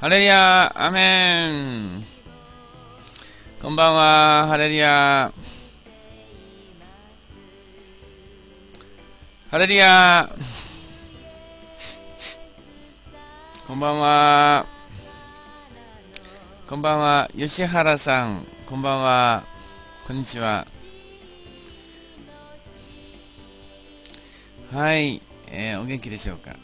ハレリアアメン。こんばんはハレリア。ハレリア。こんばんは。こんばんは。吉原さん。こんばんは。こんにちは。はい、えー、お元気でしょうか？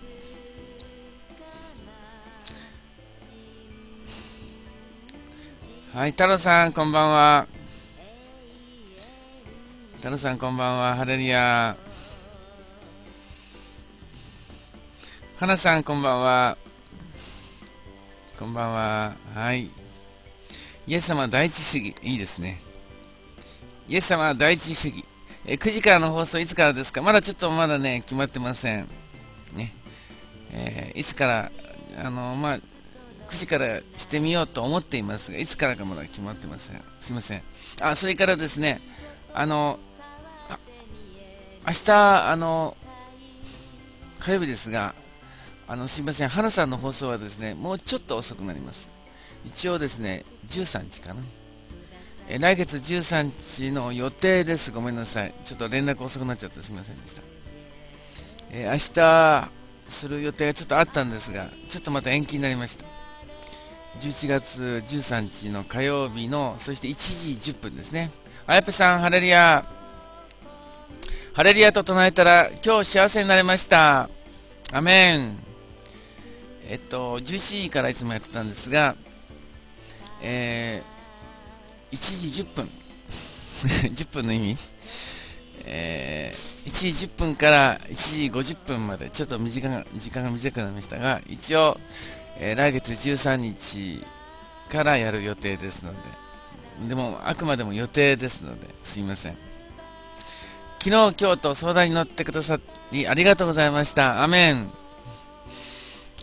はい、太郎さん、こんばんは。太郎さん、こんばんは。ハレリア。花さん、こんばんは。こんばんは。はい。イエス様第一主義。いいですね。イエス様第一主義。え9時からの放送いつからですか？まだちょっとまだね、決まってません。ね。えー、いつから、あの、まあ、9時からしてみようと思っていますが、いつからかまだ決まってません。すいません。あ、それからですね、あの、あ明日、あの、火曜日ですが、あの、すいません、花さんの放送はですね、もうちょっと遅くなります。一応ですね、13日かな。え来月13日の予定です。ごめんなさい。ちょっと連絡遅くなっちゃってすみませんでした。え明日する予定がちょっとあったんですが、ちょっとまた延期になりました。11月13日の火曜日の、そして1時10分ですね。あやぺさん、ハレリア。ハレリアと唱えたら、今日幸せになれました。アメン。えっと、11時からいつもやってたんですが、えー、1時10分。10分の意味？えー、1時10分から1時50分まで、ちょっと時間が時間が短くなりましたが、一応、えー、来月13日からやる予定ですので、でも、あくまでも予定ですので、すいません。昨日、今日と相談に乗ってくださり、ありがとうございました。アメン。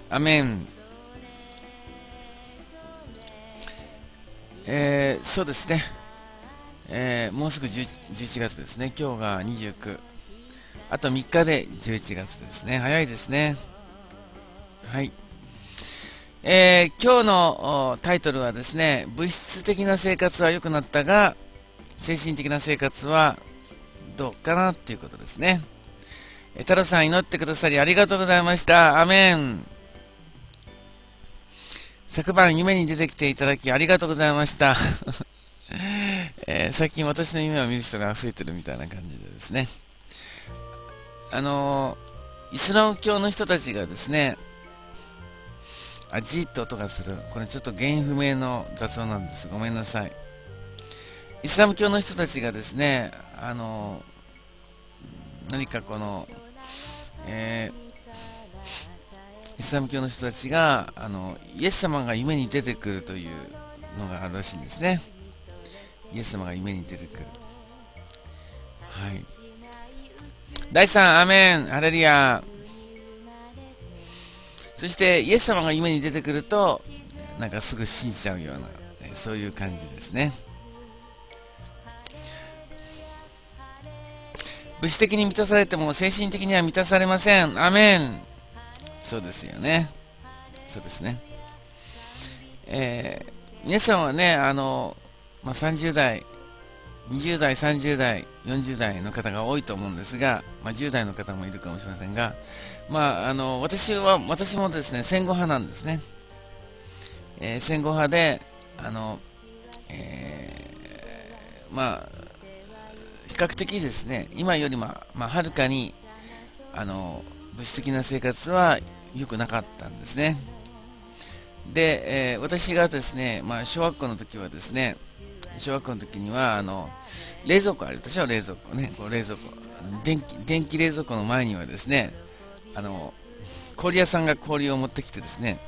アメン。えー、そうですね。えー、もうすぐ11月ですね。今日が29。あと3日で11月ですね。早いですね。はい。えー、今日のタイトルはですね、物質的な生活は良くなったが、精神的な生活はどうかなっていうことですね。え太郎さん祈ってくださりありがとうございました。アメン。昨晩夢に出てきていただきありがとうございました。えー、最近私の夢を見る人が増えてるみたいな感じでですね。あの、イスラム教の人たちがですね、あ、じっと音がする。これちょっと原因不明の雑音なんです。ごめんなさい。イスラム教の人たちがですね、あの、何かこの、えー、イスラム教の人たちが、あの、イエス様が夢に出てくるというのがあるらしいんですね。イエス様が夢に出てくる。はい。第3、アメン、ハレリア。そしてイエス様が夢に出てくるとなんかすぐ信じちゃうようなそういう感じですね。物質的に満たされても精神的には満たされません。アメン。そうですよね。そうですね。えー、皆さんはねあの、まあ、30代20代、30代、40代の方が多いと思うんですが、まあ、10代の方もいるかもしれませんが、まあ、あの私は私もですね戦後派なんですね、えー、戦後派であの、えー、まあ比較的ですね今よりも、まあ、はるかにあの物質的な生活は良くなかったんですね。で、えー、私がですね、まあ、小学校の時はですね小学校の時にはあの冷蔵庫あるでしょ冷蔵庫。ねこう冷蔵庫。電気電気冷蔵庫の前にはですねあの氷屋さんが氷を持ってきてですね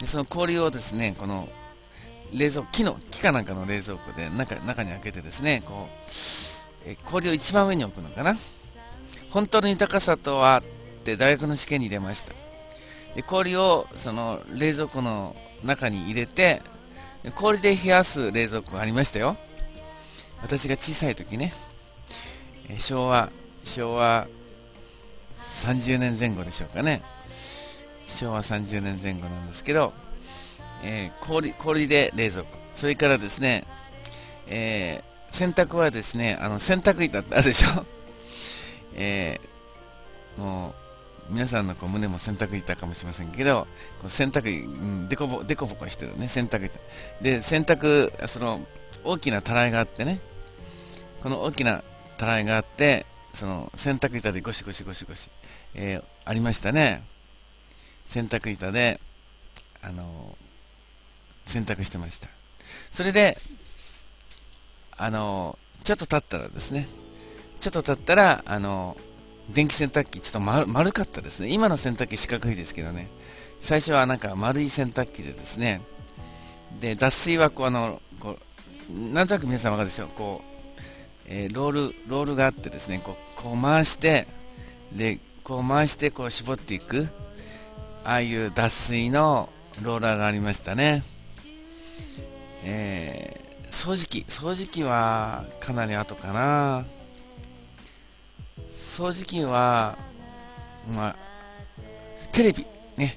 でその氷をですねこの冷蔵木の木かなんかの冷蔵庫で中中に開けてですねこうえ氷を一番上に置くのかな。本当の豊かさとはって大学の試験に出ました。で氷をその冷蔵庫の中に入れて氷で冷やす冷蔵庫ありましたよ。私が小さい時ね。昭和昭和30年前後でしょうかね。昭和30年前後なんですけどえー、氷氷で冷蔵庫。それからですね、えー、洗濯はですねあの洗濯板ってあるでしょ、えー、もう皆さんのこう胸も洗濯板かもしれませんけど、こう洗濯、うん、でこぼでこぼこしてるね、洗濯板。で、洗濯、その大きなたらいがあってね、この大きなたらいがあって、その洗濯板でゴシゴシゴシゴシ、えー、ありましたね。洗濯板で、あのー、洗濯してました。それで、あのー、ちょっと経ったらですね、ちょっと経ったら、あのー電気洗濯機、ちょっと丸丸かったですね。今の洗濯機四角いですけどね。最初はなんか丸い洗濯機でですね。で、脱水はこう、あの、こう、なんとなく皆さんわかるでしょう。こう、えー、ロール、ロールがあってですね、こう、こう回して、で、こう回してこう絞っていく。ああいう脱水のローラーがありましたね。えー、掃除機、掃除機はかなり後かな。掃除機は、まあ、テレビ、ね、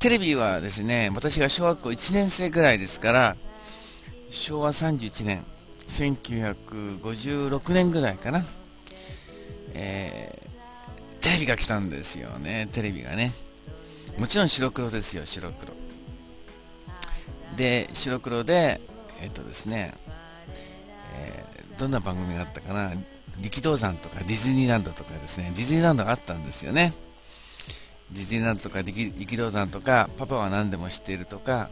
テレビはですね、私が小学校1年生ぐらいですから、昭和31年、1956年ぐらいかな、えー、テレビが来たんですよね、テレビがね。もちろん白黒ですよ、白黒。で、白黒で、えっ、とですね、えー、どんな番組があったかな、力道山とかディズニーランドとかですね、ディズニーランドがあったんですよね。ディズニーランドとか力道山とか、パパは何でも知っているとか、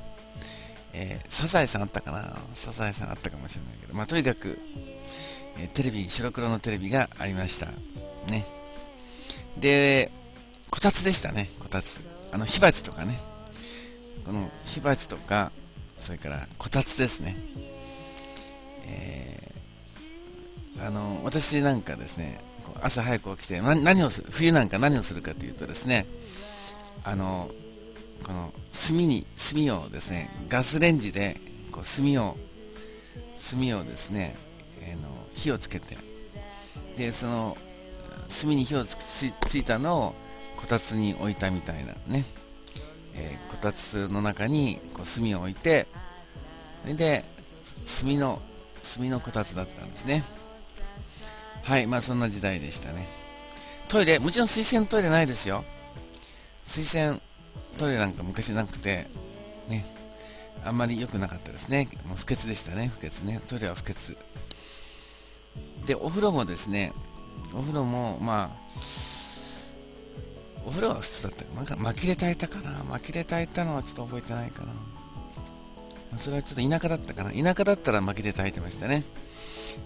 えー、サザエさんあったかな？サザエさんあったかもしれないけど、まあ、とにかく、えー、テレビ、白黒のテレビがありました。ね。で、こたつでしたね、こたつ。あの、火鉢とかね。この火鉢とか、それからこたつですね。あの私なんかですね朝早く起きて何をする冬なんか何をするかというとですねあのこの炭に炭をですねガスレンジでこう炭を炭をですね、えー、の火をつけてでその炭に火をつついたのをこたつに置いたみたいなね、えー、こたつの中にこう炭を置いてそれで炭の炭のこたつだったんですね。はい、まあそんな時代でしたね。トイレ、もちろん水洗トイレないですよ。水洗トイレなんか昔なくて、ね、あんまり良くなかったですね。もう不潔でしたね、不潔ね。トイレは不潔。で、お風呂もですね、お風呂も、まあ、お風呂は普通だったなんか巻きで炊いたかな巻きで炊いたのはちょっと覚えてないかな。それはちょっと田舎だったかな。田舎だったら巻きで炊いてましたね。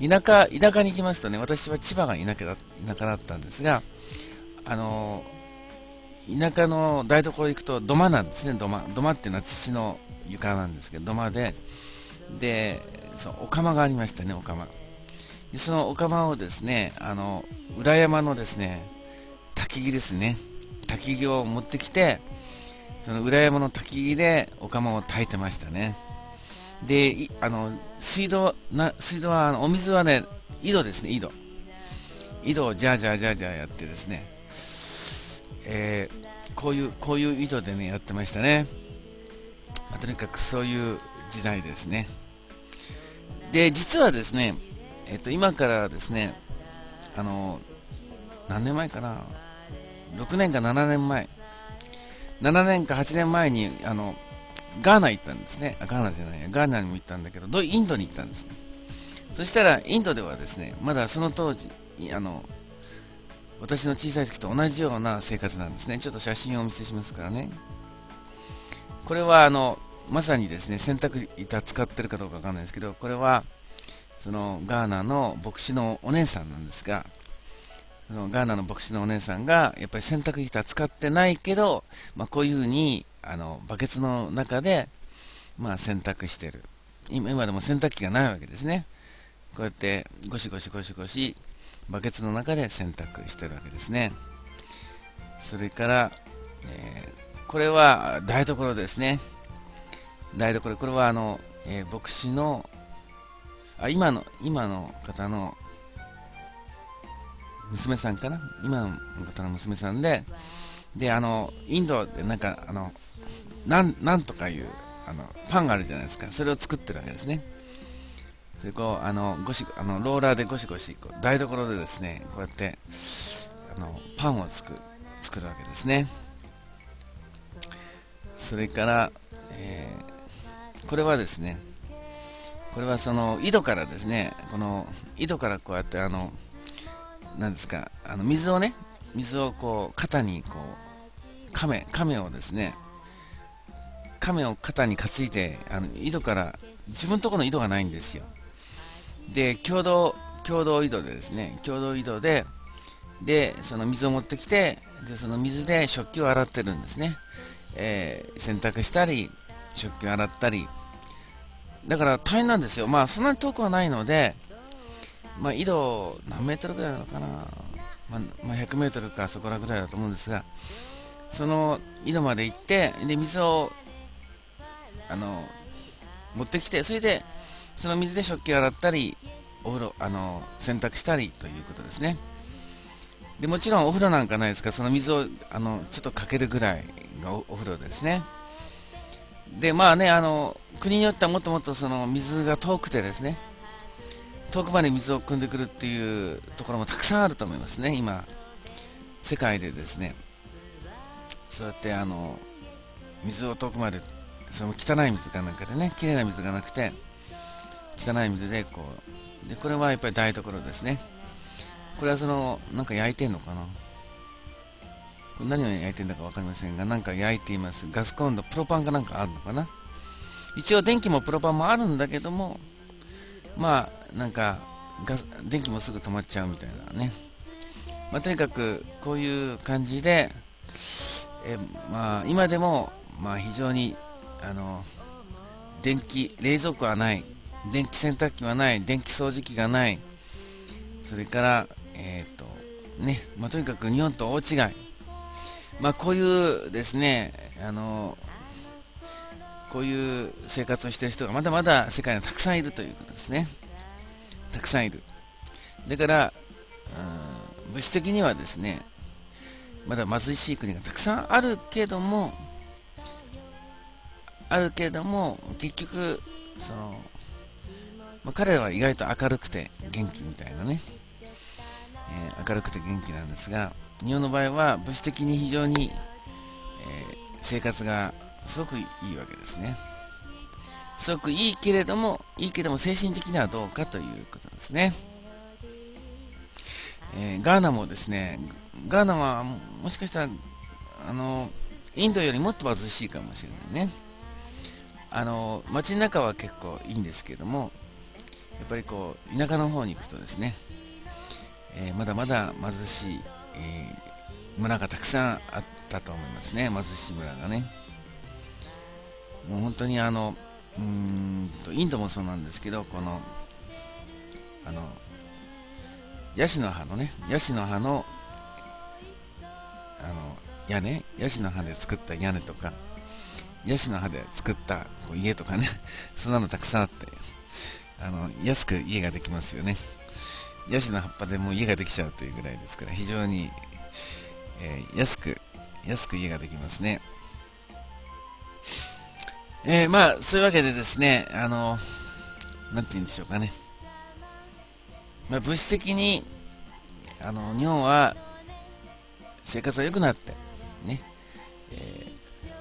田舎、田舎に行きますとね、私は千葉が田舎だ田舎だったんですが、あの田舎の台所行くと土間なんですね、土間。土間っていうのは土の床なんですけど、土間で、で、そのお釜がありましたね、お釜。でそのお釜をですね、あの、裏山のですね、焚き木ですね、焚き木を持ってきて、その裏山の焚き木でお釜を炊いてましたね。で、あの、水道、な水道は、お水はね、井戸ですね、井戸。井戸をジャージャージャージャーやってですね、えー、こういう、こういう井戸でね、やってましたね。まあ、とにかくそういう時代ですね。で、実はですね、えっと、今からですね、あの、何年前かな、6年か7年前、7年か8年前に、あの、ガーナ行ったんですね。あガーナじゃないや、ガーナにも行ったんだけど、インドに行ったんですね。そしたら、インドではですね、まだその当時、あの、私の小さい時と同じような生活なんですね。ちょっと写真をお見せしますからね。これは、あの、まさにですね、洗濯板使ってるかどうかわかんないですけど、これは、そのガーナの牧師のお姉さんなんですが、そのガーナの牧師のお姉さんが、やっぱり洗濯板使ってないけど、まあ、こういうふうにあのバケツの中で、まあ、洗濯してる。今今でも洗濯機がないわけですね。こうやってゴシゴシゴシゴシバケツの中で洗濯してるわけですね。それから、えー、これは台所ですね。台所。これはあの、えー、牧師のあ今の今の方の娘さんかな？今の方の娘さんでであのインドでなんかあのなんなんとかいうあのパンがあるじゃないですか。それを作ってるわけですね。それこうあのゴシあのローラーでゴシゴシこう台所でですねこうやってあのパンを作作るわけですね。それから、えー、これはですねこれはその井戸からですねこの井戸からこうやってあの何ですかあの水をね水をこう肩にこう亀亀をですね亀を肩に担いであの井戸から自分のところの井戸がないんですよ。で共同共同井戸でですね共同井戸ででその水を持ってきてでその水で食器を洗ってるんですね、えー、洗濯したり食器を洗ったり。だから大変なんですよ。まあそんなに遠くはないのでまあ井戸何メートルぐらいなのかな、まあ、100メートルかそこらぐらいだと思うんですが。その井戸まで行ってで水をあの持ってきてそれでその水で食器を洗ったりお風呂あの洗濯したりということですね。でもちろんお風呂なんかないですからその水をあのちょっとかけるぐらいがお風呂ですね。でまあねあの国によってはもっともっとその水が遠くてですね遠くまで水を汲んでくるっていうところもたくさんあると思いますね今世界でですね。そうやってあの水を遠くまでその汚い水かなんかでね綺麗な水がなくて汚い水でこうでこれはやっぱり台所ですね。これはそのなんか焼いてんのかな？何を焼いてんだか分かりませんがなんか焼いています。ガスコンロプロパンかなんかあるのかな？一応電気もプロパンもあるんだけどもまあなんかガス電気もすぐ止まっちゃうみたいなね。まあ、とにかくこういう感じでえまあ今でもまあ非常にあの電気冷蔵庫はない電気洗濯機はない電気掃除機がないそれからえっ、ー、とね、まあ、とにかく日本と大違い。まあこういうですねあのこういう生活をしている人がまだまだ世界にたくさんいるということですね。たくさんいる。だからうん物質的にはですねまだ貧しい国がたくさんあるけどもあるけれども結局そのまあ、彼らは意外と明るくて元気みたいなね、えー、明るくて元気なんですが日本の場合は物質的に非常に、えー、生活がすごくいいわけですね。すごくいいけれどもいいけれども精神的にはどうかということですね、えー、ガーナもですねガーナはもしかしたらあのインドよりもっと貧しいかもしれないね。あの街の中は結構いいんですけどもやっぱりこう田舎の方に行くとですね、えー、まだまだ貧しい、えー、村がたくさんあったと思いますね。貧しい村がね。もう本当にあのうんとインドもそうなんですけどこのあのヤシの葉のねヤシの葉の屋根ヤシの葉で作った屋根とかヤシの葉で作ったこう家とかね そんなのたくさんあってあの安く家ができますよね。ヤシの葉っぱでもう家ができちゃうというぐらいですから非常に、えー、安く安く家ができますね。えー、まあそういうわけでですねあのなんて言うんでしょうかね。まあ、物質的にあの日本は生活が良くなってね、え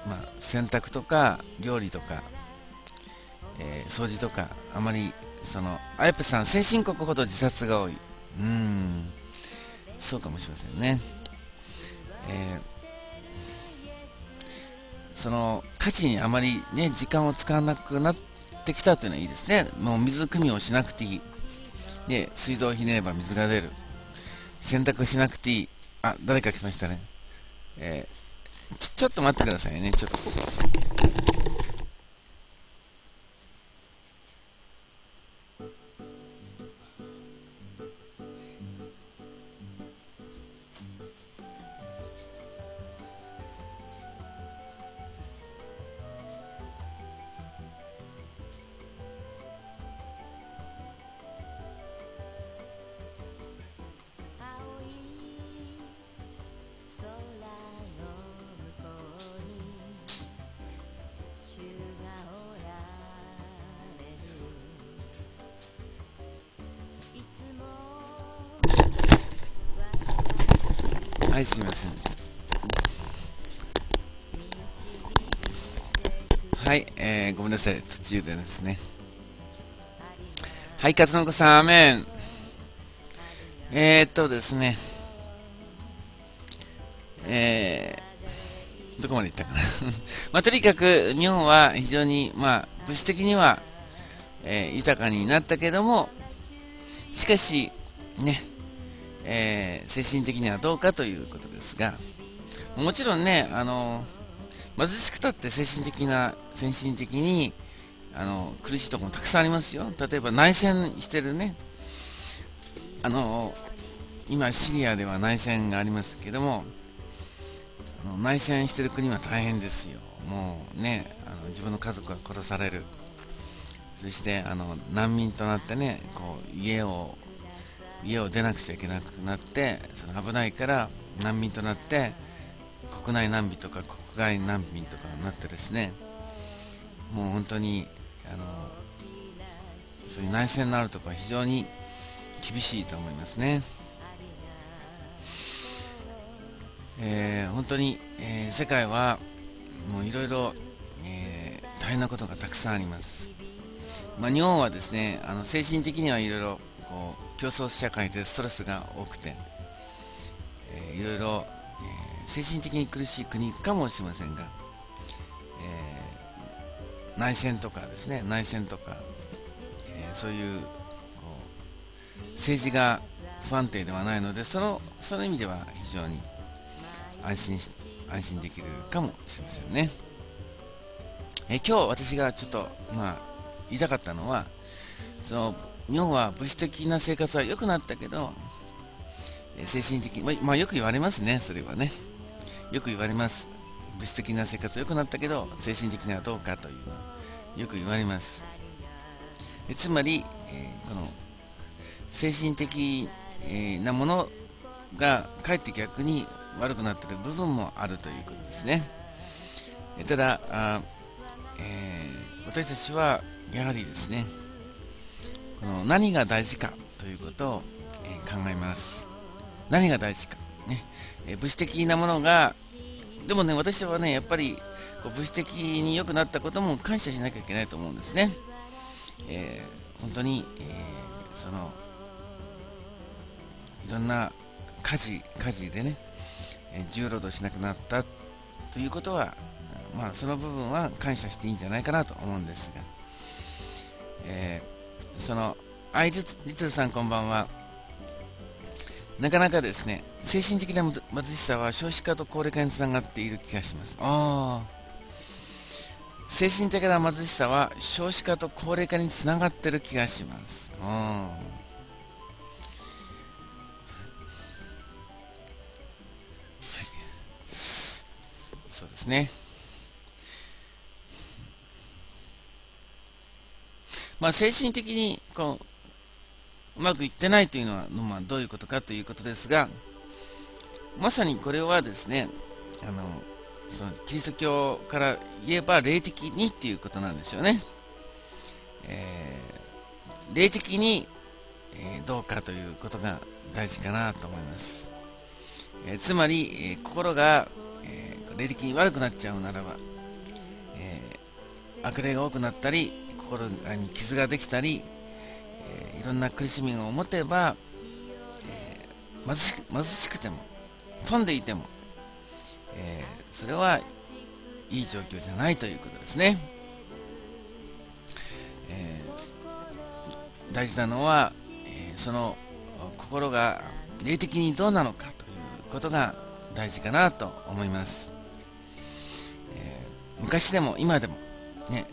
ー、まあ、洗濯とか料理とか、えー、掃除とかあまりそのあやっぱさん先進国ほど自殺が多い。うん。そうかもしれませんね、えー、その価値にあまりね時間を使わなくなってきたというのはいいですね。もう水汲みをしなくていい。で水道をひねれば水が出る。洗濯しなくていい。あ誰か来ましたね。え、ちょっと待ってくださいね。ちょっと。はいすいません。はい、えー、ごめんなさい。途中でですね。はい勝の子さんアメン。えー、っとですね。えー、どこまで行ったかな。まあ、とにかく日本は非常に、まあ、物質的には、えー、豊かになったけどもしかしねえー、精神的にはどうかということですが、もちろんね、あの貧しくたって精神的な、精神的にあの苦しいところもたくさんありますよ。例えば内戦してるね、あの今、シリアでは内戦がありますけども、内戦してる国は大変ですよ。もうね、あの自分の家族が殺される。そしてあの難民となってね、こう家を家を出なくちゃいけなくなってその危ないから難民となって国内難民とか国外難民とかになってですねもう本当にあのそういう内戦のあるところは非常に厳しいと思いますね。えー、本当に、えー、世界はもういろいろ大変なことがたくさんあります。まあ、日本はですねあの精神的にはいろいろ競争社会でストレスが多くて、えー、いろいろ、えー、精神的に苦しい国かもしれませんが、えー、内戦とかですね内戦とか、えー、そういうこう政治が不安定ではないのでそのその意味では非常に安心安心できるかもしれませんね。え今日私がちょっとまあ言いたかったのはその日本は物質的な生活は良くなったけど、精神的に、まあ、よく言われますね、それはね。よく言われます。物質的な生活は良くなったけど、精神的にはどうかという、よく言われます。つまり、えー、この精神的、えなものがかえって逆に悪くなっている部分もあるということですね。ただあ、えー、私たちはやはりですね、この何が大事かということを、え、考えます。何が大事か、ね。え、物質的なものがでもね私はねやっぱりこう物質的に良くなったことも感謝しなきゃいけないと思うんですね、えー、本当に、えそのいろんな家事家事でね、え重労働しなくなったということはまあその部分は感謝していいんじゃないかなと思うんですが、えーそのアイリツルさんこんばんは。なかなかですね精神的な貧しさは少子化と高齢化につながっている気がします。ああ。精神的な貧しさは少子化と高齢化につながっている気がします。あそうですね。まあ、精神的にこううまくいってないというのは、まあ、どういうことかということですが、まさにこれはですね、あのそのキリスト教から言えば霊的にっていうことなんですよね。えー、霊的に、えー、どうかということが大事かなと思います。えー、つまり、え心が、え霊的に悪くなっちゃうならば、え悪霊が多くなったり、心に傷ができたり、えー、いろんな苦しみを持てば、えー、貧し貧しくても飛んでいても、えー、それはいい状況じゃないということですね、え大事なのは、えその心が霊的にどうなのかということが大事かなと思います、え昔でも今でもね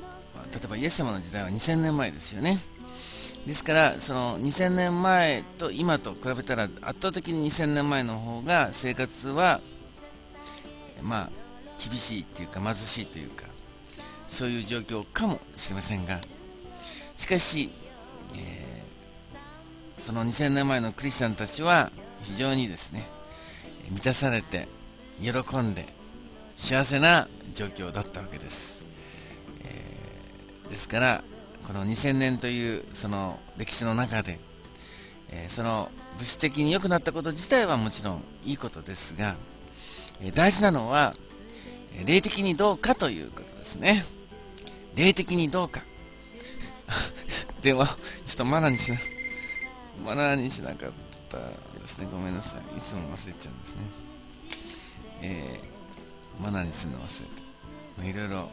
例えばイエス様の時代は2000年前ですよね。ですからその2000年前と今と比べたら圧倒的に2000年前の方が生活はまあ厳しいっていうか貧しいというかそういう状況かもしれませんがしかし、えー、その2000年前のクリスチャンたちは非常にですね満たされて喜んで幸せな状況だったわけです。ですからこの2000年というその歴史の中で、えー、その物質的に良くなったこと自体はもちろんいいことですが、え大事なのは霊的にどうかということですね。霊的にどうか。でもちょっとマナーにしなマナーにしなかったですね。ごめんなさい。いつも忘れちゃうんですね。えー、マナーにするの忘れて、いろいろ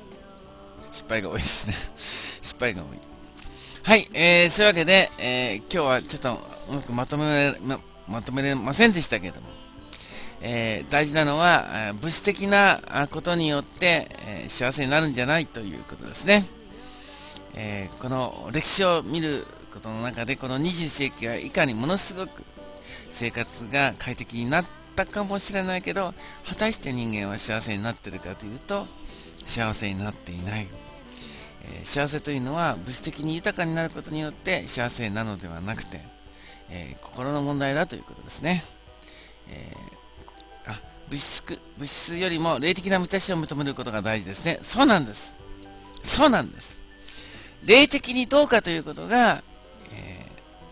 失敗が多いですね。失敗が多い。はい、えー、そういうわけで、えー、今日はちょっとうまくまとめままとめれませんでしたけれども、えー、大事なのは物質的なことによって、えー、幸せになるんじゃないということですね、え、この歴史を見ることの中でこの20世紀がいかにものすごく生活が快適になったかもしれないけど果たして人間は幸せになっているかというと幸せになっていない。えー、幸せというのは物質的に豊かになることによって幸せなのではなくて、えー、心の問題だということですね、えー、あ物質物質よりも霊的な満たしを求めることが大事ですね。そうなんです。そうなんです。霊的にどうかということが、え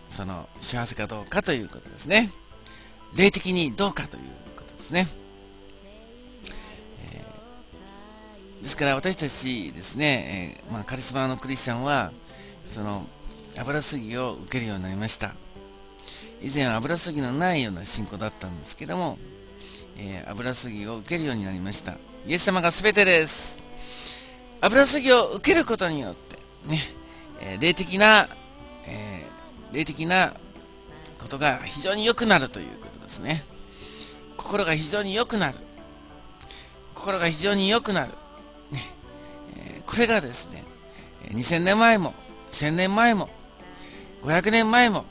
その幸せかどうかということですね。霊的にどうかということですね。ですから私たちですね、えー、まあ、カリスマのクリスチャンはその油すぎを受けるようになりました。以前は油すぎのないような信仰だったんですけども、えー、油すぎを受けるようになりました。イエス様が全てです。油すぎを受けることによってね、えー、霊的な、え霊的なことが非常に良くなるということですね。心が非常に良くなる。心が非常に良くなる、これがですね2000年前も1000年前も500年前も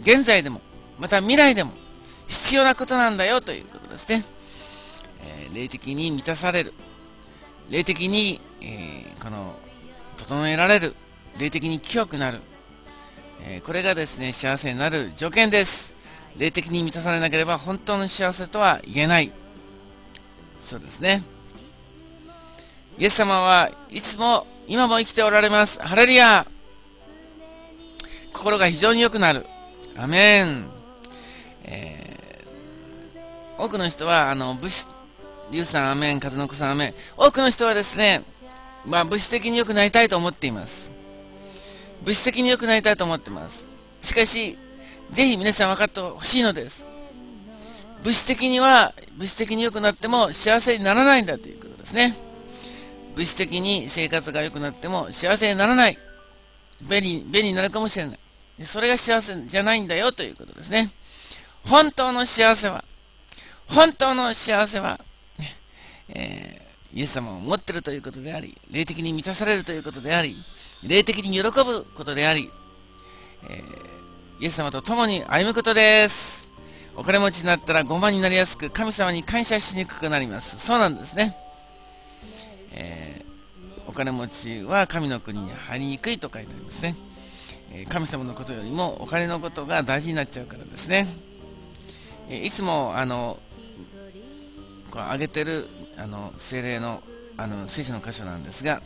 現在でもまた未来でも必要なことなんだよということですね、えー、霊的に満たされる。霊的に、えー、この整えられる。霊的に清くなる、えー、これがですね幸せになる条件です。霊的に満たされなければ本当の幸せとは言えない。そうですね。イエス様はいつも今も生きておられます。ハレルヤ心が非常に良くなる。アメン。えー、多くの人は、あの、武士、リュウさんアメン、風の子さんアメン。多くの人はですね、まあ、物質的に良くなりたいと思っています。物質的に良くなりたいと思っています。しかし、ぜひ皆さん分かってほしいのです。物質的には、物質的に良くなっても幸せにならないんだということですね。物質的に生活が良くなっても幸せにならない。便利、便利になるかもしれない。それが幸せじゃないんだよということですね。本当の幸せは、本当の幸せは、えー、イエス様を持ってるということであり、霊的に満たされるということであり、霊的に喜ぶことであり、えー、イエス様と共に歩むことです。お金持ちになったら5万になりやすく、神様に感謝しにくくなります。そうなんですね。えー、お金持ちは神の国に入りにくいと書いてありますね、え神様のことよりもお金のことが大事になっちゃうからですね、えいつもあのこう挙げてるあの精霊のあの聖書の箇所なんですが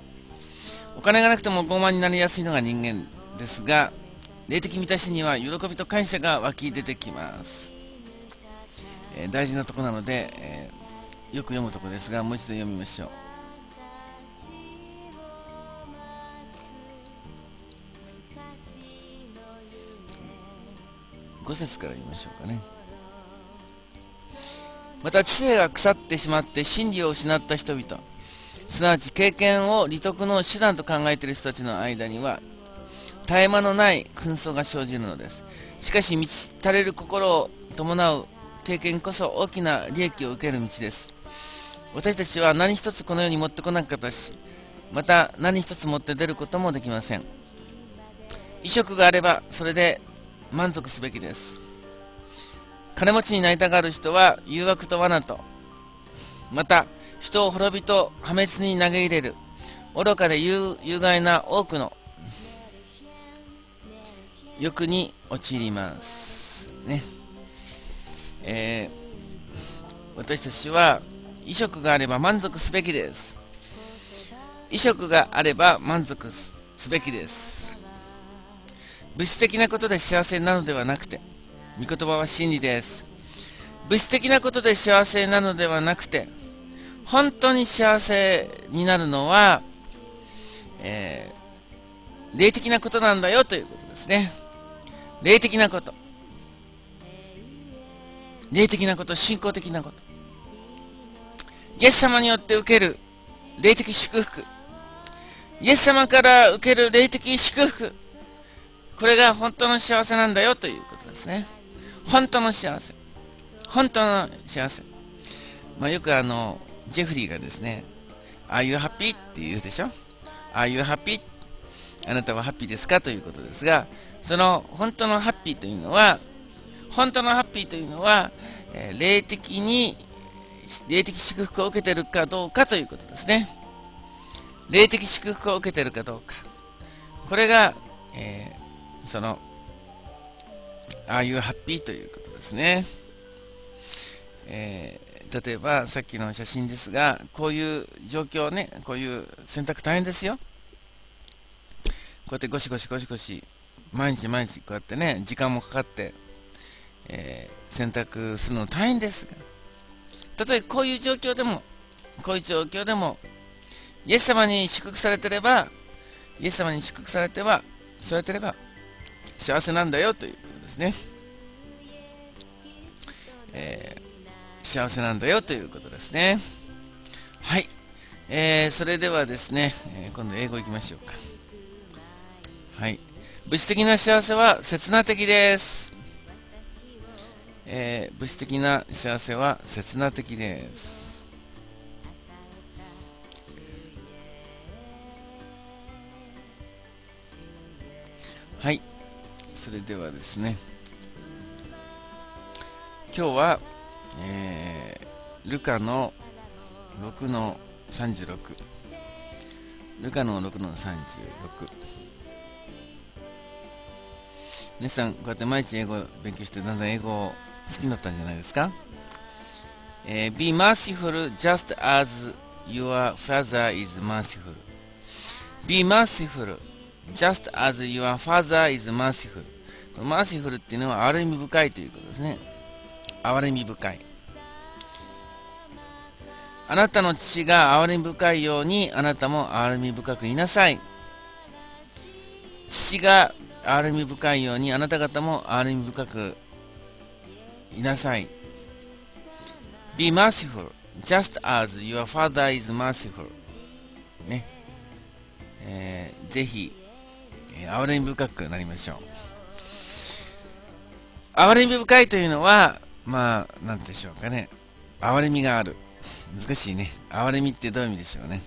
お金がなくても傲慢になりやすいのが人間ですが霊的満たしには喜びと感謝が湧き出てきます、えー、大事なとこなので、えー、よく読むとこですがもう一度読みましょう。5節から言いましょうかね。また知性が腐ってしまって真理を失った人々。すなわち経験を利得の手段と考えている人たちの間には絶え間のない紛争が生じるのです。しかし満ち足れる心を伴う経験こそ大きな利益を受ける道です。私たちは何一つこの世に持ってこなかったしまた何一つ持って出ることもできません。衣食があればそれで満足すべきです。金持ちになりたがる人は誘惑と罠とまた人を滅びと破滅に投げ入れる。愚かで有害な多くの欲に陥ります。ね。えー、私たちは衣食があれば満足すべきです。衣食があれば満足すべきです。物質的なことで幸せなのではなくて御言葉は真理です。物質的なことで幸せなのではなくて本当に幸せになるのは、えー、霊的なことなんだよということですね。霊的なこと。霊的なこと信仰的なこと。イエス様によって受ける霊的祝福。イエス様から受ける霊的祝福。これが本当の幸せなんだよということですね。本当の幸せ。本当の幸せ。まあ、よくあのジェフリーがですね Are you happy? って言うでしょ。Are you happy? あなたはハッピーですかということですがその本当のハッピーというのは本当のハッピーというのは、えー、霊的に霊的祝福を受けているかどうかということですね。霊的祝福を受けているかどうか。これが、え、そのああいうハッピーということですね、えー、例えばさっきの写真ですがこういう状況ねこういう選択大変ですよ。こうやってゴシゴシゴシゴシ毎日毎日こうやってね時間もかかって、えー、選択するの大変ですが。例えばこういう状況でもこういう状況でもイエス様に祝福されてればイエス様に祝福されてはされてれば幸せなんだよということですね、えー、幸せなんだよということですね。はい、えー、それではですね、えー、今度英語いきましょうか。はい。物質的な幸せは刹那的です、えー、物質的な幸せは刹那的です。はい。それではですね今日は、えー、ルカの6の36ルカの6の36皆さんこうやって毎日英語を勉強してだんだん英語を好きになったんじゃないですか、えー、Be merciful just as your father is merciful Be merciful just as your father is merciful この merciful っていうのは憐れみ深いということですね憐れみ深いあなたの父が憐れみ深いようにあなたも憐れみ深くいなさい父が憐れみ深いようにあなた方も憐れみ深くいなさい。Be merciful, just as your father is merciful. ね。えー、ぜひ、えー、憐れみ深くなりましょう。憐れみ深いというのは、まあ、なんでしょうかね。憐れみがある。難しいね。憐れみってどういう意味でしょうね。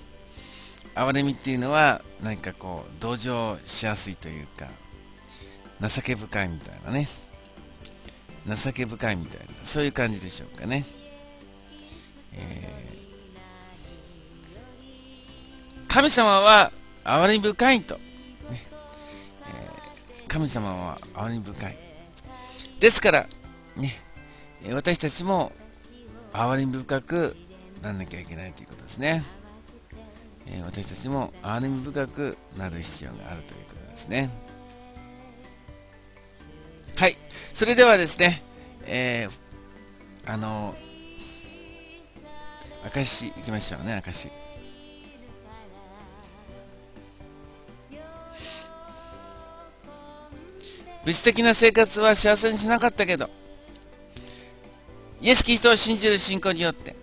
憐れみっていうのは、何かこう、同情しやすいというか、情け深いみたいなね情け深いみたいなそういう感じでしょうかね、えー、神様は憐れみ深いと、ねえー、神様は憐れみ深いですからね私たちも憐れみ深くなんなきゃいけないということですね、え、私たちも憐れみ深くなる必要があるということですねはい。それではですね、えー、あの、明石行きましょうね、明石。物質的な生活は幸せにしなかったけど、イエス・キリストを信じる信仰によって、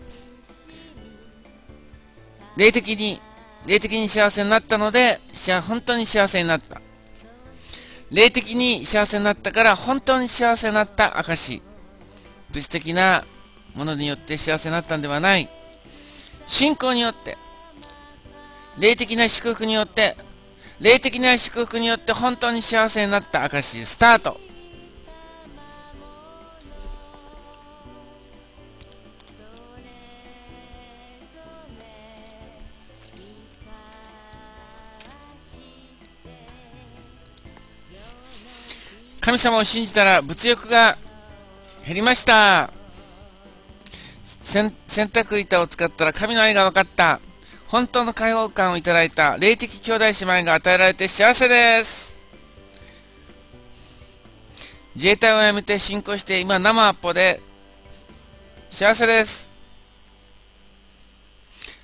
霊的に、霊的に幸せになったので、本当に幸せになった。霊的に幸せになったから本当に幸せになった証物質的なものによって幸せになったんではない信仰によって霊的な祝福によって霊的な祝福によって本当に幸せになった証スタート。神様を信じたら物欲が減りました。洗濯板を使ったら神の愛が分かった。本当の解放感をいただいた霊的兄弟姉妹が与えられて幸せです。自衛隊を辞めて進行して今生アッポで幸せです。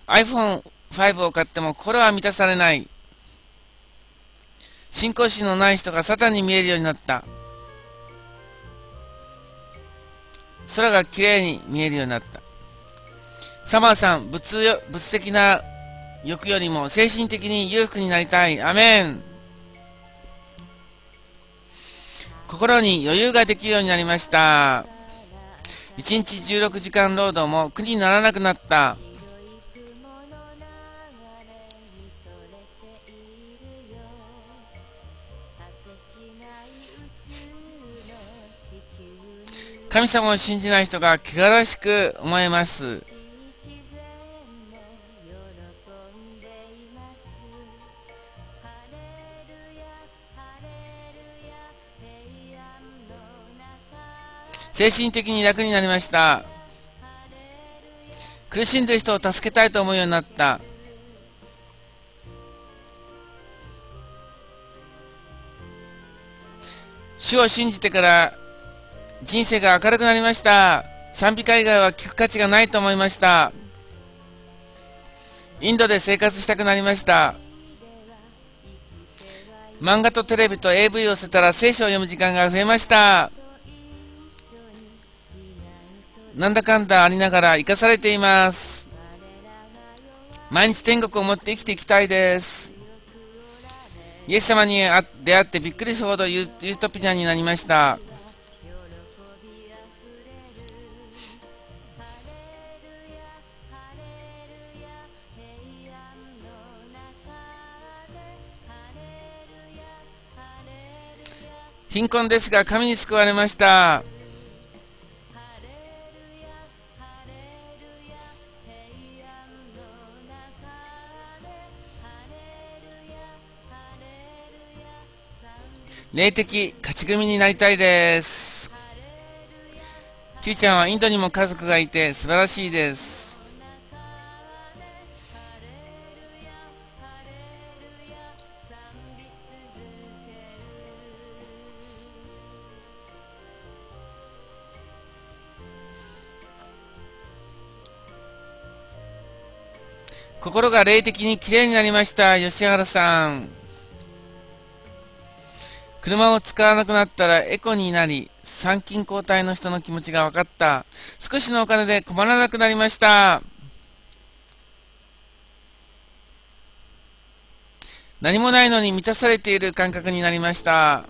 iPhone5 を買っても心は満たされない。信仰心のない人がサタンに見えるようになった。空がきれいに見えるようになった。サマーさん物物的な欲よりも精神的に裕福になりたい。アメン。心に余裕ができるようになりました。1日16時間労働も苦にならなくなった。神様を信じない人が汚らしく思えます。精神的に楽になりました。苦しんでる人を助けたいと思うようになった。主を信じてから人生が明るくなりました。賛美歌以外は聞く価値がないと思いました。インドで生活したくなりました。漫画とテレビと AV を捨てたら聖書を読む時間が増えました。なんだかんだありながら生かされています。毎日天国を持って生きていきたいです。イエス様に出会ってびっくりするほどユートピアになりました。貧困ですが神に救われました霊的勝ち組になりたいです。キューちゃんはインドにも家族がいて素晴らしいです。心が霊的にきれいになりました。吉原さん。車を使わなくなったらエコになり、参勤交代の人の気持ちが分かった。少しのお金で困らなくなりました。何もないのに満たされている感覚になりました。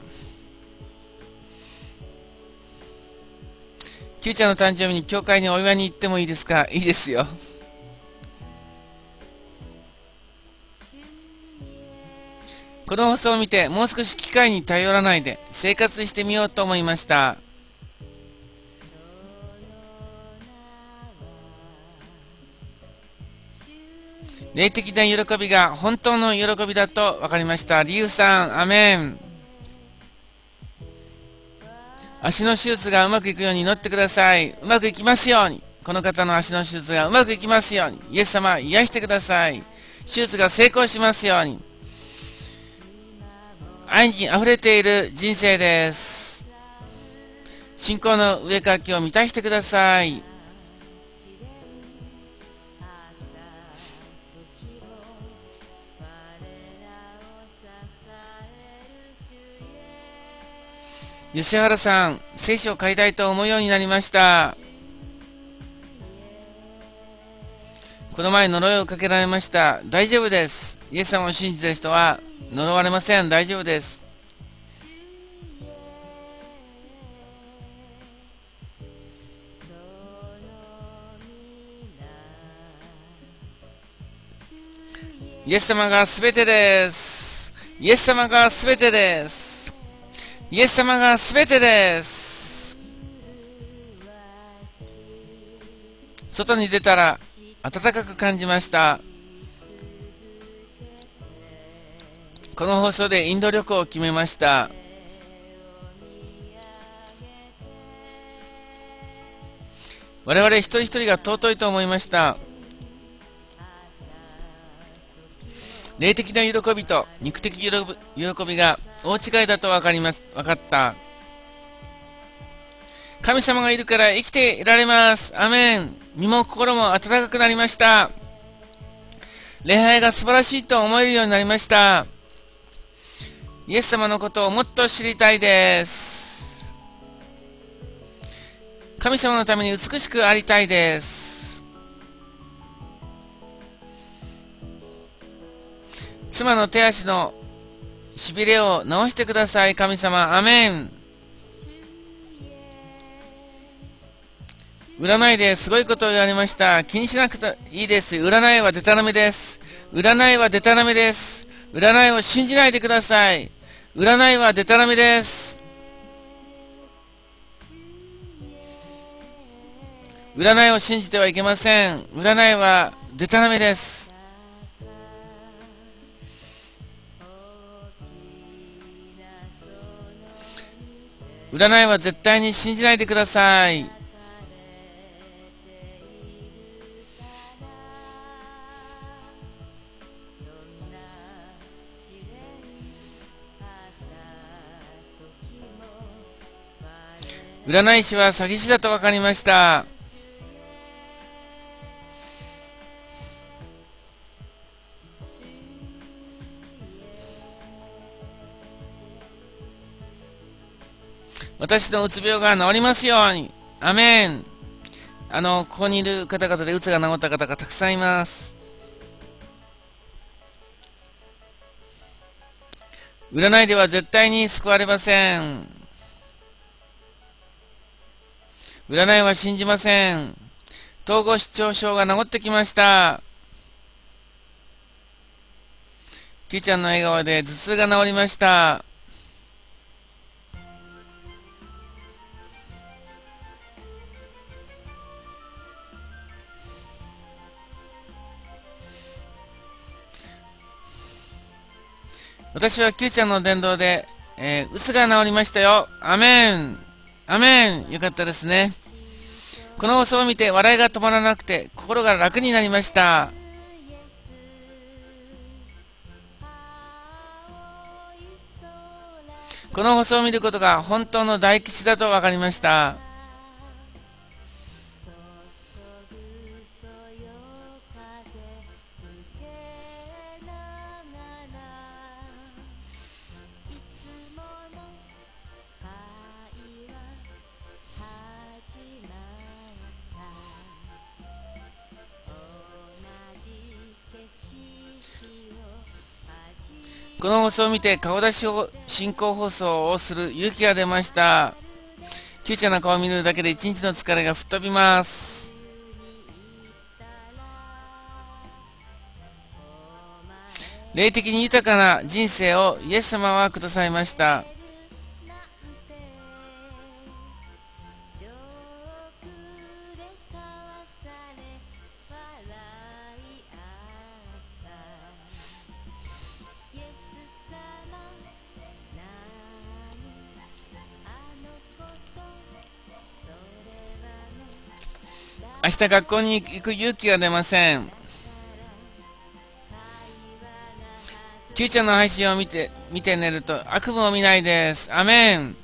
Q ちゃんの誕生日に教会にお祝いに行ってもいいですか？いいですよ。この放送を見て、もう少し機械に頼らないで生活してみようと思いました。霊的な喜びが本当の喜びだと分かりました。リュウさん、アメン。足の手術がうまくいくように祈ってください。うまくいきますように。この方の足の手術がうまくいきますように。イエス様、癒してください。手術が成功しますように。愛に溢れている人生です。信仰の上かきを満たしてください。吉原さん、聖書を買いたいと思うようになりました。この前呪いをかけられました。大丈夫です。イエス様を信じている人は呪われません。大丈夫です。イエス様がすべてです。イエス様がすべてです。イエス様がすべてです。外に出たら暖かく感じました。この放送でインド旅行を決めました。我々一人一人が尊いと思いました。霊的な喜びと肉的喜びが大違いだと分かります。分かった。神様がいるから生きていられます。アメン。身も心も温かくなりました。礼拝が素晴らしいと思えるようになりました。イエス様のことをもっと知りたいです。神様のために美しくありたいです。妻の手足のしびれを治してください、神様。アメン。占いですごいことを言われました。気にしなくていいです。占いはデタラメです。占いはデタラメです。占いを信じないでください。占いはデタラメです。占いを信じてはいけません。占いはデタラメです。占いは絶対に信じないでください。占い師は詐欺師だと分かりました。私のうつ病が治りますように。アメン。あの、ここにいる方々でうつが治った方がたくさんいます。占いでは絶対に救われません。占いは信じません。統合失調症が治ってきました。キーちゃんの笑顔で頭痛が治りました。私はキューちゃんの伝道で、えー、うつが治りましたよ。アメンアメンよかったですね。この放送を見て笑いが止まらなくて心が楽になりました。この放送を見ることが本当の大吉だと分かりました。放送を見て顔出しを進行放送をする勇気が出ました。キューちゃんの顔を見るだけで一日の疲れが吹っ飛びます。霊的に豊かな人生をイエス様はくださいました。明日学校に行く勇気が出ません。キューちゃんの配信を見て、見て寝ると悪夢を見ないです。アメン。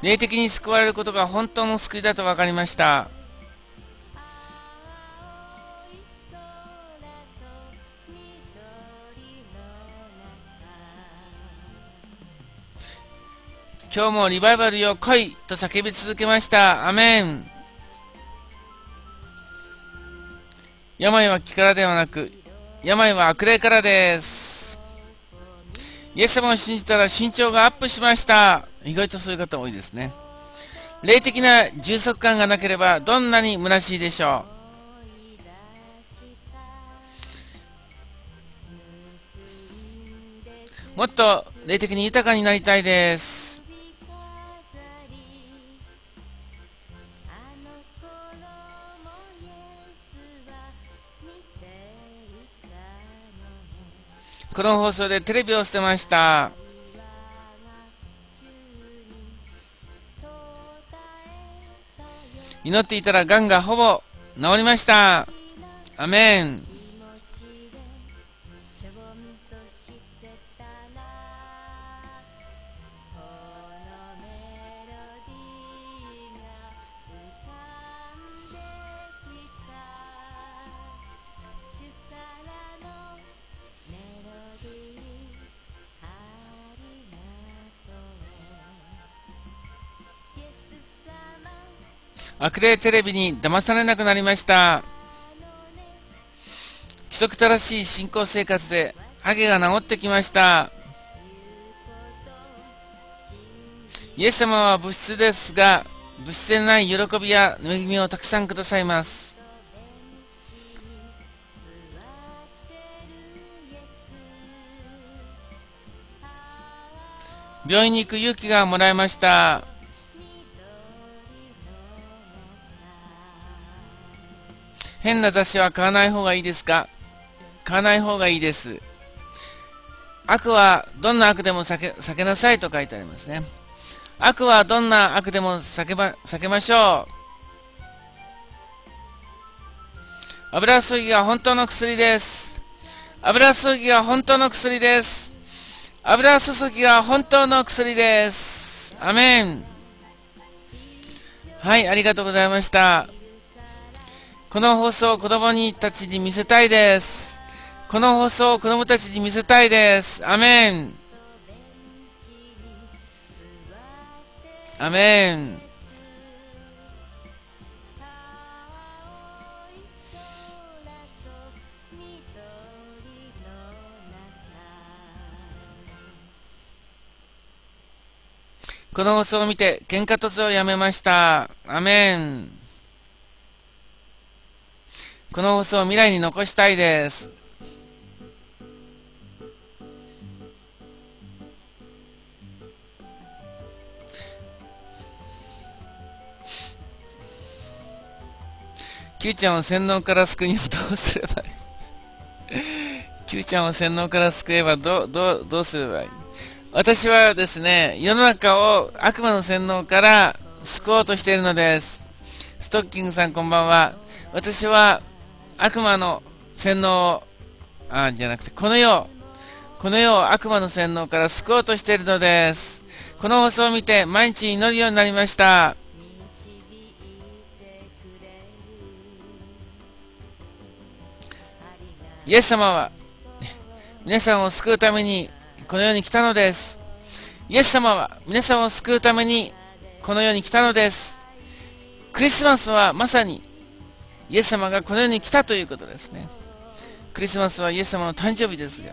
霊的に救われることが本当の救いだと分かりました。今日もリバイバルよ来いと叫び続けました。アメン。病は気からではなく、病は悪霊からです。イエス様を信じたら身長がアップしました。意外とそういう方多いですね。霊的な充足感がなければどんなに虚しいでしょう。もっと霊的に豊かになりたいです。この放送でテレビを捨てました。祈っていたらがんがほぼ治りました。アメン。悪霊テレビに騙されなくなりました。規則正しい信仰生活でハゲが治ってきました。イエス様は物質ですが物質でない喜びや恵みをたくさんくださいます。病院に行く勇気がもらいました。変な雑誌は買わない方がいいですか？買わない方がいいです。悪はどんな悪でも避け避けなさいと書いてありますね。悪はどんな悪でも避けま避けましょう。油注ぎが本当の薬です。油注ぎが本当の薬です。油注ぎが本当の薬です。アメン。はいありがとうございました。この放送を子供にたちに見せたいです。この放送を子供たちに見せたいです。アメン。アメン。この放送を見て喧嘩突をやめました。アメン。この放送を未来に残したいです。キューちゃんを洗脳から救うにはどうすればいい？キューちゃんを洗脳から救えばどどどうすればいい？私はですね世の中を悪魔の洗脳から救おうとしているのです。ストッキングさんこんばんは。私は悪魔の洗脳あじゃなくてこの世この世を悪魔の洗脳から救おうとしているのです。この放送を見て毎日祈るようになりました。イエス様は皆さんを救うためにこの世に来たのです。イエス様は皆さんを救うためにこの世に来たのです。クリスマスはまさにイエス様がこの世に来たということですね。クリスマスはイエス様の誕生日ですが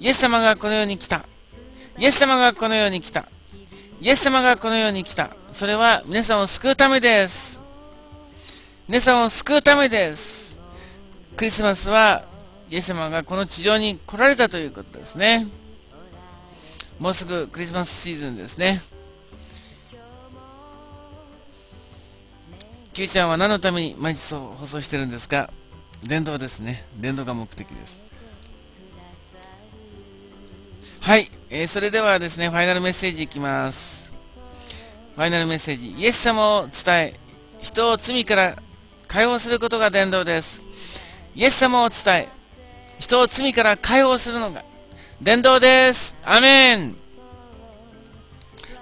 イエス様がこの世に来た。イエス様がこの世に来た。イエス様がこの世に来た。それは皆さんを救うためです。皆さんを救うためです。クリスマスはイエス様がこの地上に来られたということですね。もうすぐクリスマスシーズンですね。Q ちゃんは何のために毎日放送してるんですか？伝道ですね。伝道が目的です。はい、えー、それではですねファイナルメッセージいきます。ファイナルメッセージ。イエス様を伝え人を罪から解放することが伝道です。イエス様を伝え人を罪から解放するのが伝道です。アメン。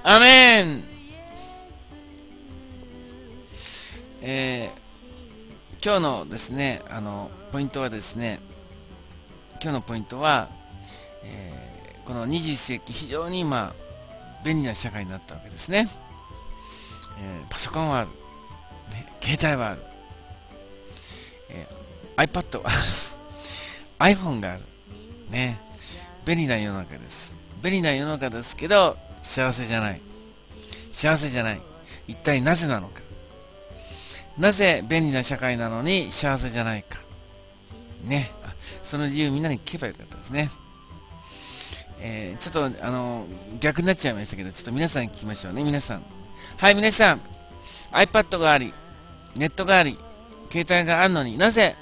アメン。えー、今日のですねあのポイントはですね今日のポイントは、えー、この21世紀非常に今便利な社会になったわけですね、えー、パソコンはある、ね、携帯はある、えー、iPad は iPhone がある。ね便利な世の中です。便利な世の中ですけど幸せじゃない。幸せじゃない。一体なぜなのか。なぜ便利な社会なのに幸せじゃないか。ね。その理由みんなに聞けばよかったですね。えー、ちょっとあの逆になっちゃいましたけどちょっと皆さん聞きましょうね。皆さん。はい皆さん。iPad がありネットがあり携帯があるのになぜ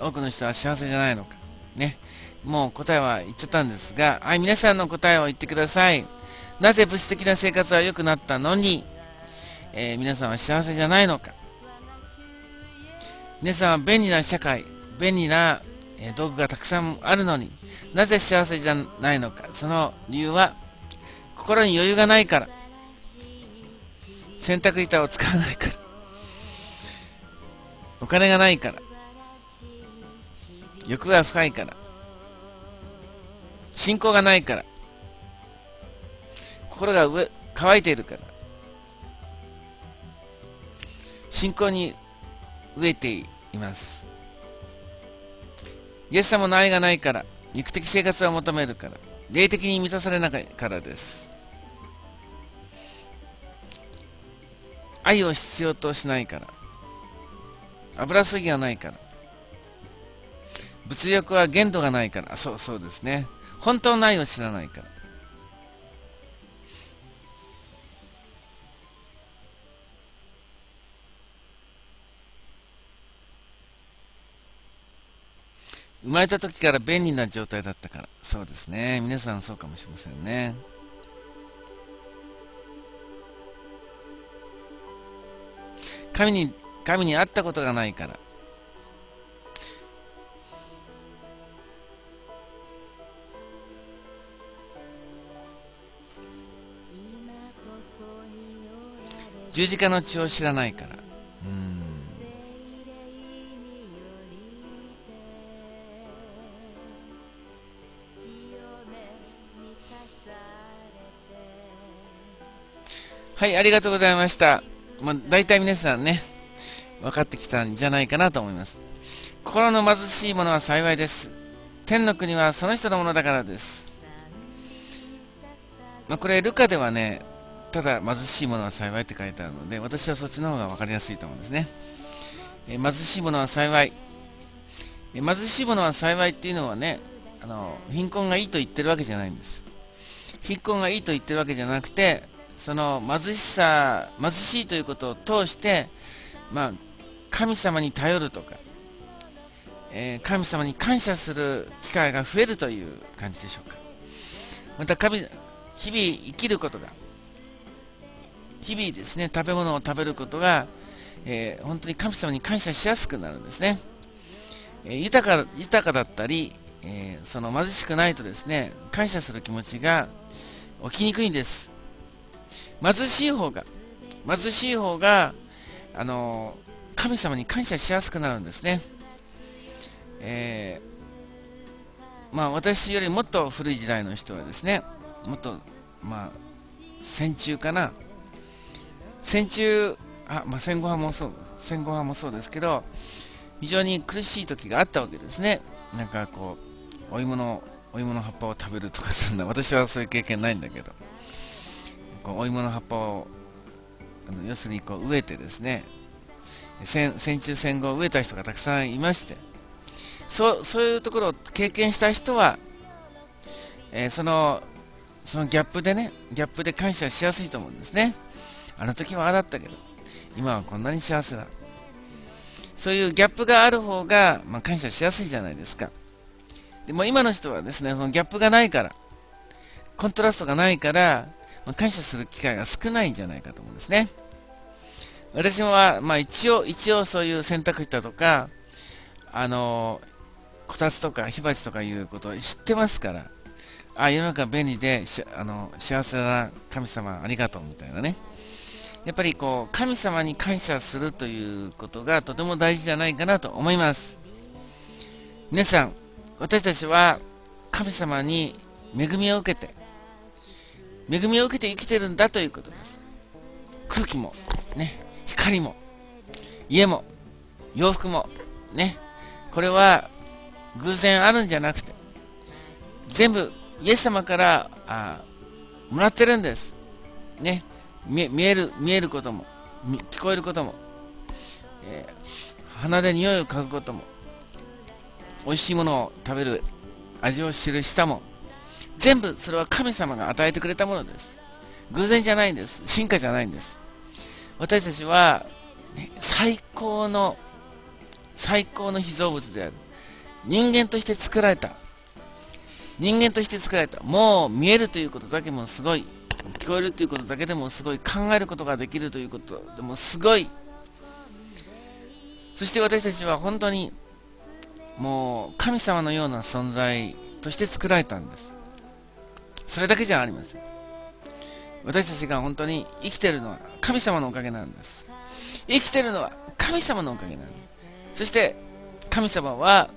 多くの人は幸せじゃないのか。ね。もう答えは言っちゃったんですがはい皆さんの答えを言ってください。なぜ物質的な生活は良くなったのに、えー、皆さんは幸せじゃないのか。皆さんは便利な社会、便利な、道具がたくさんあるのになぜ幸せじゃないのか。その理由は、心に余裕がないから。洗濯板を使わないから。お金がないから。欲が深いから。信仰がないから。心が上乾いているから。信仰に飢えています。イエス様の愛がないから肉的生活を求めるから霊的に満たされないからです。愛を必要としないから油すぎがないから物欲は限度がないからそうそうですね。本当の愛を知らないから。生まれた時から便利な状態だったから。そうですね。皆さんそうかもしれませんね。神に神に会ったことがないから。十字架の血を知らないからはいありがとうございました。まあ、大体皆さんね分かってきたんじゃないかなと思います。心の貧しい者は幸いです。天の国はその人のものだからです。まあ、これルカではねただ貧しい者は幸いって書いてあるので私はそっちの方が分かりやすいと思うんですね、え貧しい者は幸い、え貧しい者は幸いっていうのはねあの貧困がいいと言ってるわけじゃないんです。貧困がいいと言ってるわけじゃなくてその貧しさ貧しいということを通して、まあ、神様に頼るとか、えー、神様に感謝する機会が増えるという感じでしょうか。また神日々生きることが日々ですね食べ物を食べることが、えー、本当に神様に感謝しやすくなるんですね、えー、豊か豊かだったり、え、その貧しくないとですね感謝する気持ちが起きにくいんです。貧しい方が貧しい方があの神様に感謝しやすくなるんですね、えまあ私よりもっと古い時代の人はですねもっとまあ戦中かな。戦中、あまあ、戦後派もそう、戦後派もそうですけど、非常に苦しい時があったわけですね。なんかこう、お芋の、お芋の葉っぱを食べるとか、そんな、私はそういう経験ないんだけど、こうお芋の葉っぱを、あの要するにこう植えてですね、戦戦中戦後植えた人がたくさんいまして、そうそういうところを経験した人は、えー、そのそのギャップでね、ギャップで感謝しやすいと思うんですね。あの時はああだったけど、今はこんなに幸せだ。そういうギャップがある方が、まあ、感謝しやすいじゃないですか。でも今の人はですね、そのギャップがないから、コントラストがないから、まあ、感謝する機会が少ないんじゃないかと思うんですね。私は、まあ、一応、一応そういう洗濯板とか、あの、こたつとか火鉢とかいうことを知ってますから、あ、世の中便利で、あの幸せな神様ありがとうみたいなね。やっぱりこう神様に感謝するということがとても大事じゃないかなと思います皆さん私たちは神様に恵みを受けて恵みを受けて生きてるんだということです。空気もね光も家も洋服もねこれは偶然あるんじゃなくて全部イエス様からあもらってるんです。ね見える見えることも聞こえることも、えー、鼻で匂いを嗅ぐことも美味しいものを食べる味を知る舌も全部それは神様が与えてくれたものです。偶然じゃないんです。進化じゃないんです。私たちは、ね、最高の最高の被造物である。人間として作られた。人間として作られた。もう見えるということだけもすごい。聞こえるということだけでもすごい。考えることができるということでもすごい。そして私たちは本当にもう神様のような存在として作られたんです。それだけじゃありません私たちが本当に生きているのは神様のおかげなんです生きてるのは神様のおかげなんですそして神様は、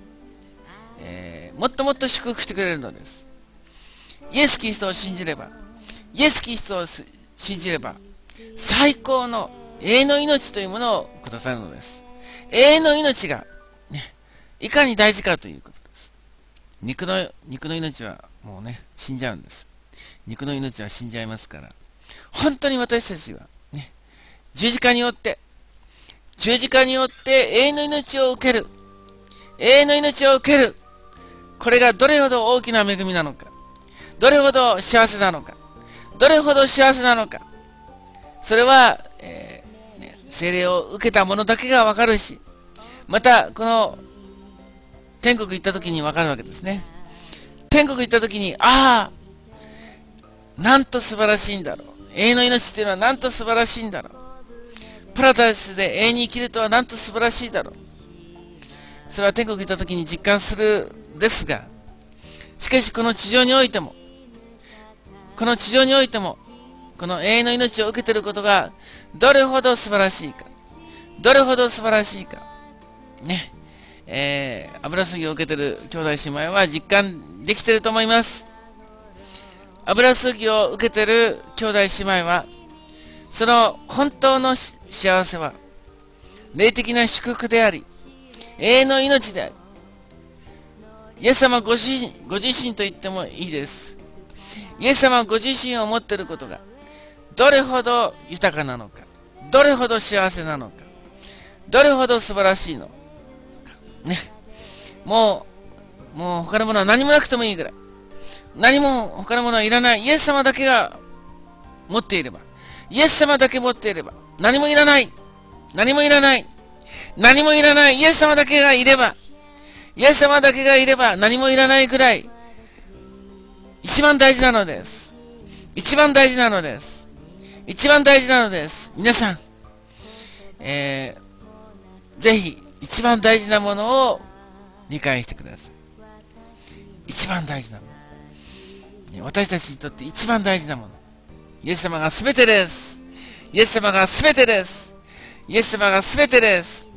えー、もっともっと祝福してくれるのですイエス・キリストを信じればイエス・キリストを信じれば最高の永遠の命というものをくださるのです。永遠の命が、ね、いかに大事かということです。肉の、肉の命はもうね、死んじゃうんです。肉の命は死んじゃいますから。本当に私たちは、ね、十字架によって、十字架によって永遠の命を受ける。永遠の命を受ける。これがどれほど大きな恵みなのか。どれほど幸せなのか。どれほど幸せなのか。それは、えーね、精霊を受けた者だけがわかるし、また、この、天国行った時にわかるわけですね。天国行った時に、ああ、なんと素晴らしいんだろう。永遠の命っていうのはなんと素晴らしいんだろう。パラダイスで永遠に生きるとはなんと素晴らしいだろう。それは天国行った時に実感するですが、しかしこの地上においても、この地上においても、この永遠の命を受けていることがどれほど素晴らしいか、どれほど素晴らしいか、ね、えー、油すぎを受けている兄弟姉妹は実感できてると思います。油すぎを受けてる兄弟姉妹は、その本当の幸せは、霊的な祝福であり、永遠の命であり、イエス様ご自身ご自身と言ってもいいです。イエス様ご自身を持っていることが、どれほど豊かなのか、どれほど幸せなのか、どれほど素晴らしいのか。ね。もう、もう他のものは何もなくてもいいぐらい。何も他のものはいらない。イエス様だけが持っていれば。イエス様だけ持っていれば。何もいらない。何もいらない。何もいらない。イエス様だけがいれば。イエス様だけがいれば何もいらないくらい。一番大事なのです。一番大事なのです。一番大事なのです。皆さん、えー、ぜひ、一番大事なものを理解してください。一番大事なもの。ね私たちにとって一番大事なもの。イエス様が全てです。イエス様が全てです。イエス様が全てです。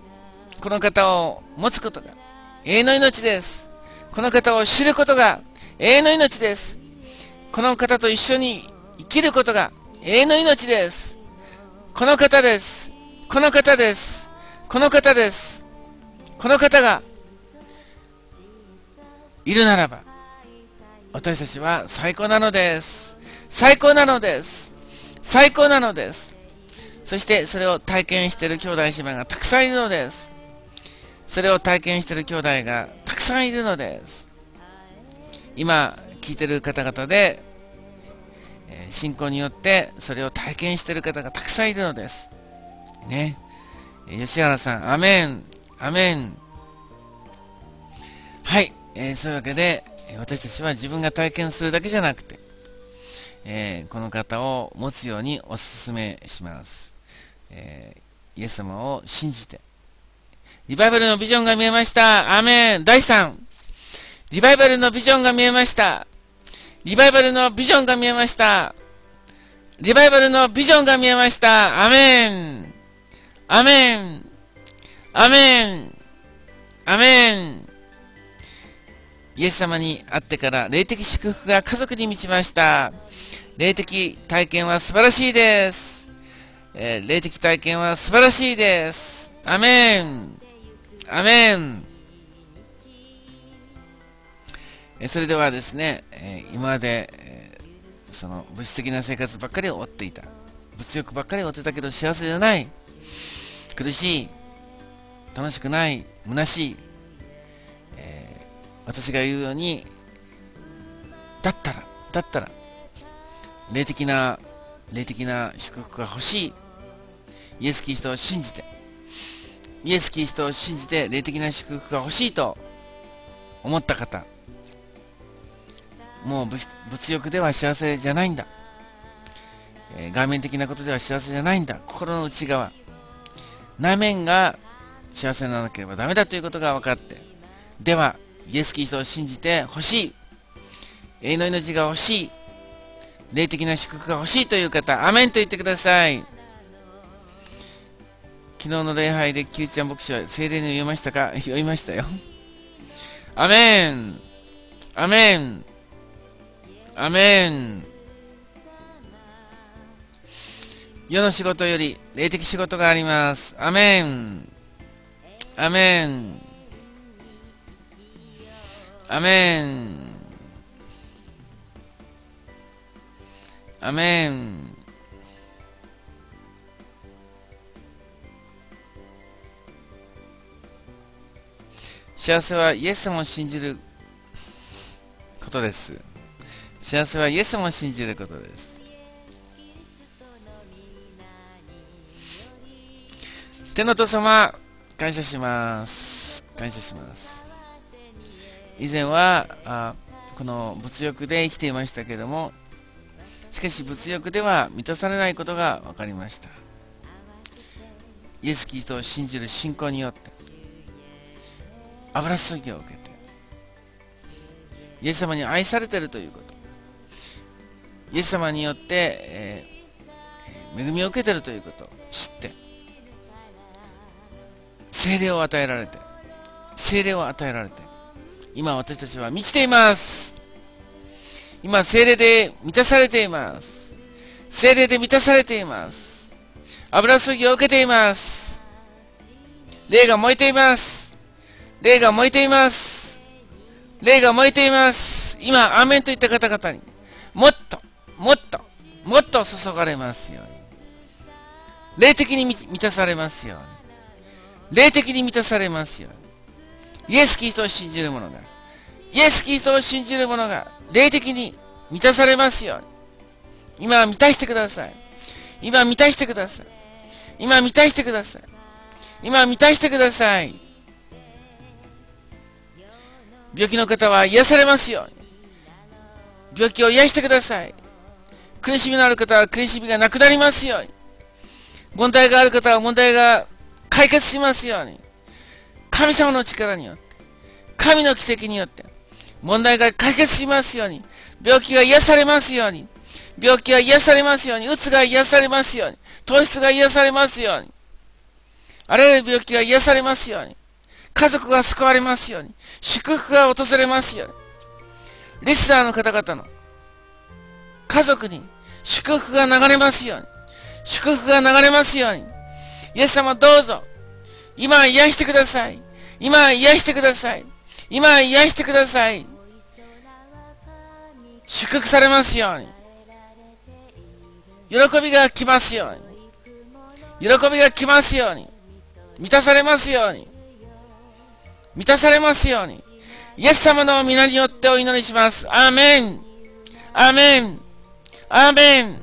この方を持つことが永遠の命です。この方を知ることが永遠の命です。この方と一緒に生きることが永遠の命です。この方です。この方です。この方です。この方がいるならば、私たちは最高なのです。最高なのです。最高なのです。そしてそれを体験している兄弟姉妹がたくさんいるのです。それを体験している兄弟がたくさんいるのです。今聞いてる方々で、信仰によってそれを体験している方がたくさんいるのです。ね。吉原さん、アメン、アメン。はい、えー、そういうわけで、私たちは自分が体験するだけじゃなくて、えー、この方を持つようにお勧めします。えー、イエス様を信じて、リバイバルのビジョンが見えました。アメン第3、リバイバルのビジョンが見えました。リバイバルのビジョンが見えました。リバイバルのビジョンが見えました。アメンアメンアメンアメンイエス様に会ってから霊的祝福が家族に満ちました。霊的体験は素晴らしいです。えー、霊的体験は素晴らしいです。アメンアメンえそれではですね、え今まで、えその物質的な生活ばっかりを追っていた。物欲ばっかり追ってたけど幸せじゃない。苦しい。楽しくない。虚しい。私が言うように、だったら、だったら、霊的な、霊的な祝福が欲しい。イエス・キリストを信じて、イエス・キリストを信じて霊的な祝福が欲しいと思った方、もう物欲では幸せじゃないんだ。えー、外面的なことでは幸せじゃないんだ。心の内側。内面が幸せにならなければダメだということが分かって。では、イエス・キリストを信じて欲しい。永遠の命が欲しい。霊的な祝福が欲しいという方、アメンと言ってください。昨日の礼拝でキューちゃん牧師は精霊に言いましたか？言いましたよ。アメンアメンアメン世の仕事より霊的仕事があります。アメン。アメン。アメン。アメン。幸せはイエス様を信じることです。幸せはイエス様を信じることです。天の父様、感謝します。感謝します。以前はあこの物欲で生きていましたけれども、しかし物欲では満たされないことが分かりました。イエス・キリストを信じる信仰によって、油注ぎを受けてイエス様に愛されているということイエス様によって、えー、恵みを受けているということを知って精霊を与えられて精霊を与えられて今私たちは満ちています今精霊で満たされています精霊で満たされています油注ぎを受けています霊が燃えています霊が燃えています。霊が燃えています。今、アーメンと言った方々に、もっと、もっと、もっと注がれますように。霊的に満たされますように。霊的に満たされますように。イエス・キリストを信じる者が、イエス・キリストを信じる者が、霊的に満たされますように。今満たしてください。今満たしてください。今満たしてください。今満たしてください。病気の方は癒されますように。病気を癒してください。苦しみのある方は苦しみがなくなりますように。問題がある方は問題が解決しますように。神様の力によって、神の奇跡によって、問題が解決しますように。病気が癒されますように。病気が癒されますように。うつが癒されますように。糖質が癒されますように。あらゆる病気が癒されますように。家族が救われますように。祝福が訪れますように。リスナーの方々の家族に祝福が流れますように。祝福が流れますように。イエス様どうぞ。今癒してください。今癒してください。今癒してください。祝福されますように。喜びが来ますように。喜びが来ますように。満たされますように。満たされますように。イエス様の皆によってお祈りします。アーメンアーメンアーメン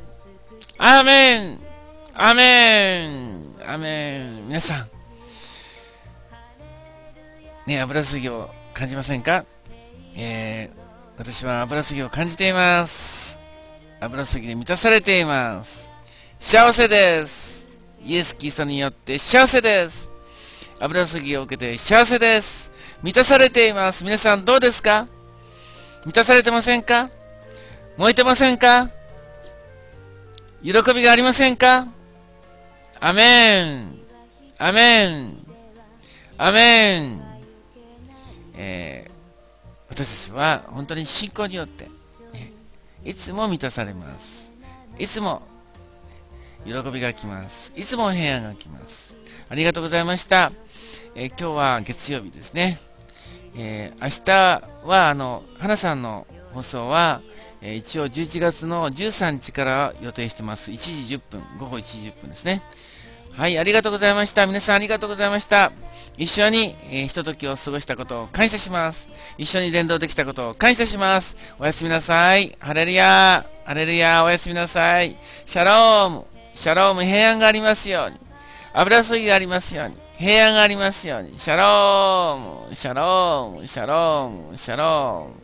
アーメンアーメンアーメン皆さん、ね、油すぎを感じませんか？えー、私は油すぎを感じています。油すぎで満たされています。幸せです。イエス・キリストによって幸せです。油すぎを受けて幸せです。満たされています。皆さんどうですか？満たされてませんか？燃えてませんか？喜びがありませんか？アメンアメンアメンえー、私たちは本当に信仰によって、ね、いつも満たされます。いつも喜びが来ます。いつも平安が来ます。ありがとうございました。え、今日は月曜日ですね。えー、明日は、あの、花さんの放送は、えー、一応11月の13日から予定してます。1時10分、午後1時10分ですね。はい、ありがとうございました。皆さんありがとうございました。一緒に、えー、ひとときを過ごしたことを感謝します。一緒に伝道できたことを感謝します。おやすみなさい。ハレルヤーハレルヤーおやすみなさい。シャローム。シャローム平安がありますように。油注ぎがありますように。平安がありますように。シャローム、シャローム、シャローム、シャローム。